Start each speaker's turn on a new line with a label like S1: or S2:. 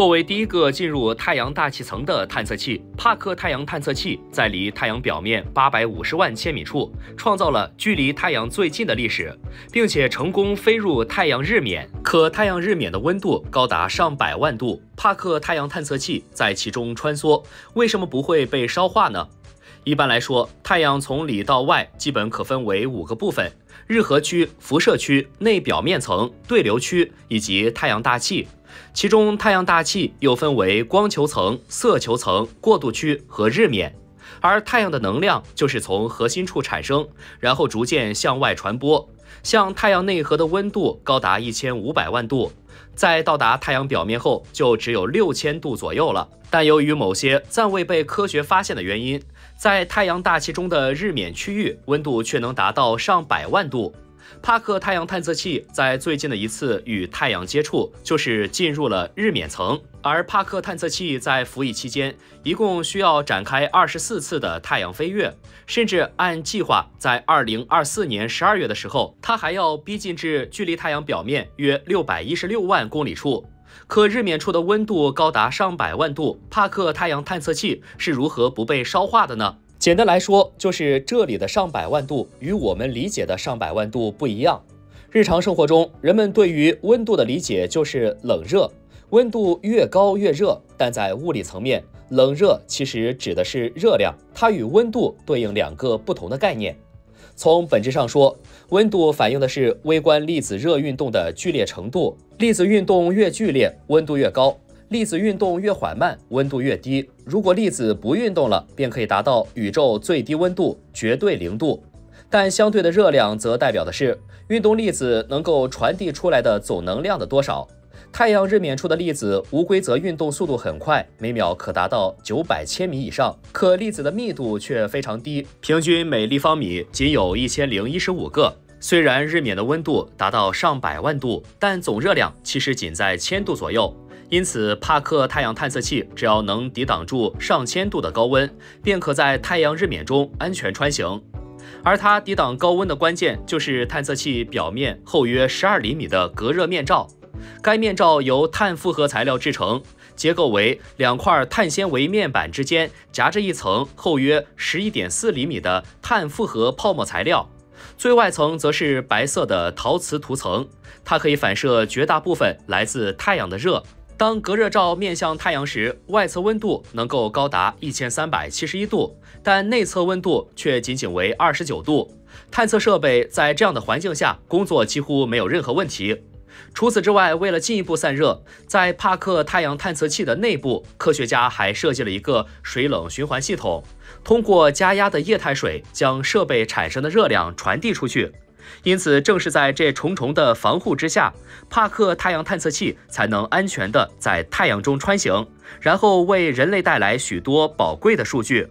S1: 作为第一个进入太阳大气层的探测器，帕克太阳探测器在离太阳表面八百五十万千米处创造了距离太阳最近的历史，并且成功飞入太阳日冕。可太阳日冕的温度高达上百万度，帕克太阳探测器在其中穿梭，为什么不会被烧化呢？一般来说，太阳从里到外基本可分为五个部分：日核区、辐射区、内表面层、对流区以及太阳大气。其中，太阳大气又分为光球层、色球层、过渡区和日冕。而太阳的能量就是从核心处产生，然后逐渐向外传播。像太阳内核的温度高达一千五百万度，在到达太阳表面后就只有六千度左右了。但由于某些暂未被科学发现的原因，在太阳大气中的日冕区域温度却能达到上百万度。帕克太阳探测器在最近的一次与太阳接触，就是进入了日冕层。而帕克探测器在服役期间，一共需要展开二十四次的太阳飞跃，甚至按计划，在二零二四年十二月的时候，它还要逼近至距离太阳表面约六百一十六万公里处。可日冕处的温度高达上百万度，帕克太阳探测器是如何不被烧化的呢？简单来说，就是这里的上百万度与我们理解的上百万度不一样。日常生活中，人们对于温度的理解就是冷热，温度越高越热。但在物理层面，冷热其实指的是热量，它与温度对应两个不同的概念。从本质上说，温度反映的是微观粒子热运动的剧烈程度，粒子运动越剧烈，温度越高。粒子运动越缓慢，温度越低。如果粒子不运动了，便可以达到宇宙最低温度，绝对零度。但相对的热量则代表的是运动粒子能够传递出来的总能量的多少。太阳日冕处的粒子无规则运动速度很快，每秒可达到九百千米以上，可粒子的密度却非常低，平均每立方米仅有一千零一十五个。虽然日冕的温度达到上百万度，但总热量其实仅在千度左右。因此，帕克太阳探测器只要能抵挡住上千度的高温，便可在太阳日冕中安全穿行。而它抵挡高温的关键，就是探测器表面厚约十二厘米的隔热面罩。该面罩由碳复合材料制成，结构为两块碳纤维面板之间夹着一层厚约十一点四厘米的碳复合泡沫材料，最外层则是白色的陶瓷涂层，它可以反射绝大部分来自太阳的热。当隔热罩面向太阳时，外侧温度能够高达一千三百七十一度，但内侧温度却仅仅为二十九度。探测设备在这样的环境下工作几乎没有任何问题。除此之外，为了进一步散热，在帕克太阳探测器的内部，科学家还设计了一个水冷循环系统，通过加压的液态水将设备产生的热量传递出去。因此，正是在这重重的防护之下，帕克太阳探测器才能安全地在太阳中穿行，然后为人类带来许多宝贵的数据。